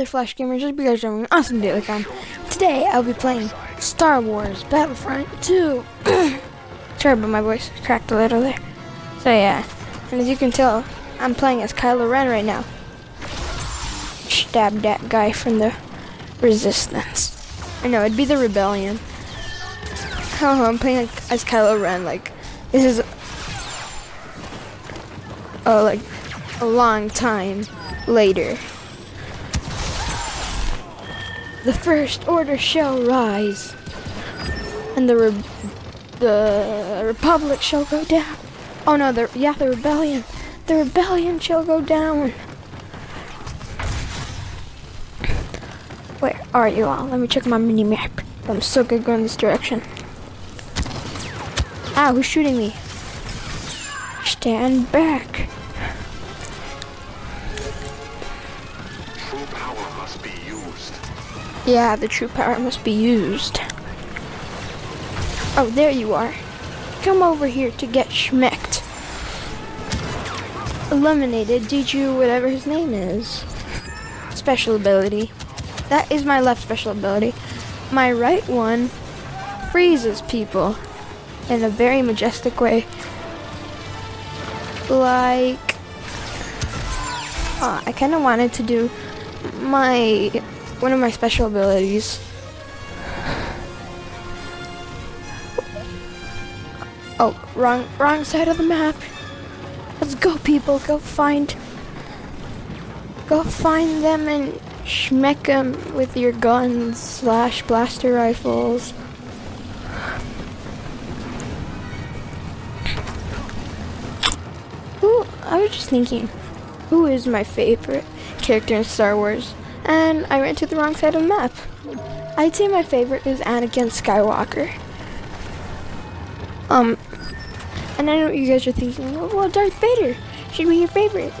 there Flash Gamers, just because I'm an awesome daily com. Today I'll be playing Star Wars Battlefront 2. Sorry about my voice, cracked a little there. So yeah, and as you can tell, I'm playing as Kylo Ren right now. Stab that guy from the Resistance. I know, it'd be the Rebellion. Oh, I'm playing like, as Kylo Ren, like, this is, oh, like, a long time later. The First Order shall rise, and the re the Republic shall go down. Oh no, the yeah, the Rebellion, the Rebellion shall go down. Where are you all? Let me check my mini map. I'm so good going this direction. Ah, who's shooting me? Stand back. True power must be used. Yeah, the true power must be used. Oh, there you are. Come over here to get schmecked. Eliminated Diju, whatever his name is. Special ability. That is my left special ability. My right one freezes people in a very majestic way. Like, uh, I kind of wanted to do my one of my special abilities. Oh, wrong wrong side of the map. Let's go people, go find go find them and schmeck them with your guns slash blaster rifles. Who I was just thinking, who is my favorite character in Star Wars? and I went to the wrong side of the map. I'd say my favorite is Anakin Skywalker. Um, and I know what you guys are thinking, well, Darth Vader should be your favorite.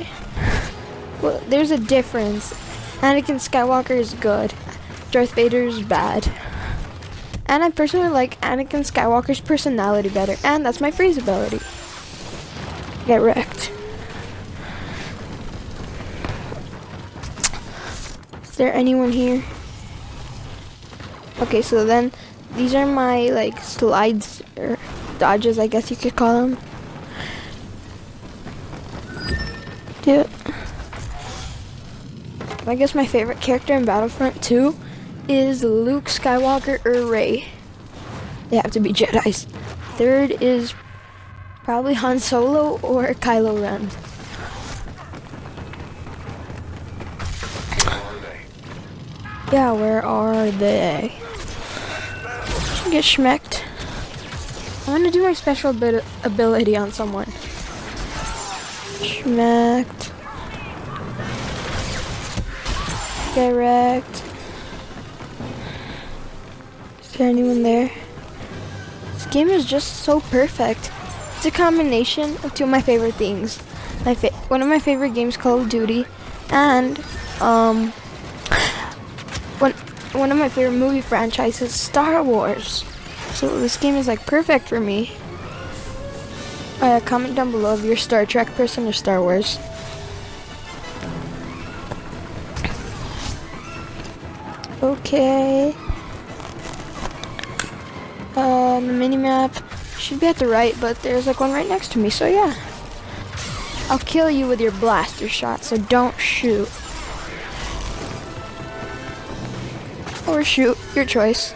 Well, there's a difference. Anakin Skywalker is good, Darth Vader is bad. And I personally like Anakin Skywalker's personality better, and that's my freeze ability. Get wrecked. There anyone here? Okay, so then these are my like slides or dodges, I guess you could call them. Dude. I guess my favorite character in Battlefront 2 is Luke Skywalker or Rey. They have to be Jedi's. Third is probably Han Solo or Kylo Ren. Yeah, where are they? Get schmecked. I'm gonna do my special ability on someone. Schmecked. Get wrecked. Is there anyone there? This game is just so perfect. It's a combination of two of my favorite things. My one of my favorite games, Call of Duty, and um, one one of my favorite movie franchises, Star Wars. So this game is like perfect for me. Uh, comment down below if you're Star Trek person or Star Wars. Okay. Uh, the mini map should be at the right, but there's like one right next to me, so yeah. I'll kill you with your blaster shot, so don't shoot. Or shoot, your choice.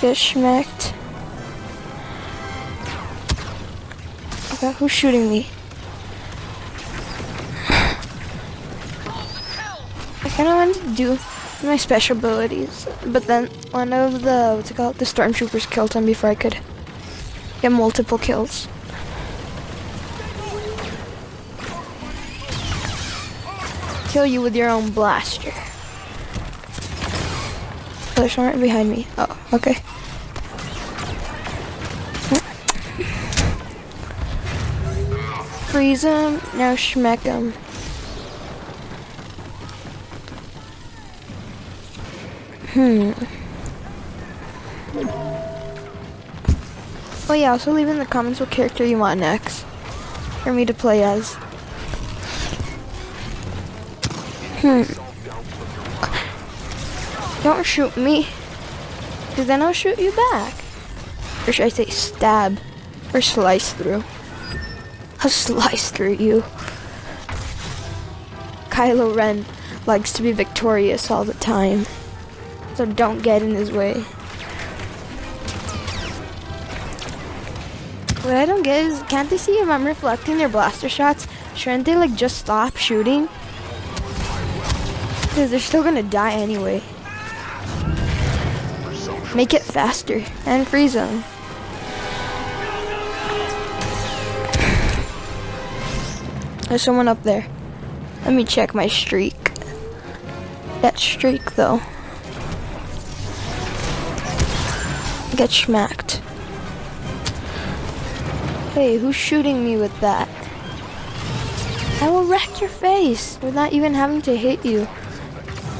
Get schmecked. Okay, who's shooting me? I kind of wanted to do my special abilities, but then one of the, what's it called, the stormtroopers killed him before I could get multiple kills. Kill you with your own blaster. There's one right behind me. Oh, okay. Freeze him, now schmeck him. Hmm. Oh yeah, also leave in the comments what character you want next for me to play as. Hmm. Don't shoot me. Because then I'll shoot you back. Or should I say stab? Or slice through. I'll slice through you. Kylo Ren likes to be victorious all the time. So don't get in his way. What I don't get is, can't they see if I'm reflecting their blaster shots? Shouldn't they like just stop shooting? Because they're still gonna die anyway. Make it faster and freeze them. There's someone up there. Let me check my streak. That streak though. Get smacked. Hey, who's shooting me with that? I will wreck your face without even having to hit you.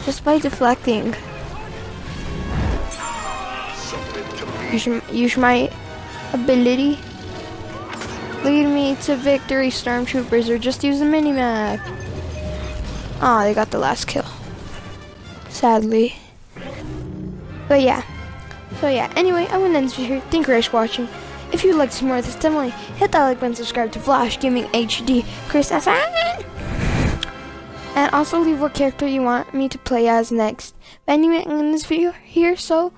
Just by deflecting. Use, use my ability. Lead me to victory, stormtroopers, or just use the minimap. Ah, oh, they got the last kill. Sadly. But yeah. So yeah, anyway, I'm gonna end this here. Thank you guys for watching. If you'd like to see more of this, definitely hit that like button, subscribe to Flash Gaming HD, Chris FN. And also leave what character you want me to play as next. But anyway, I'm in this video here, so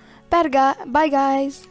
bye guys.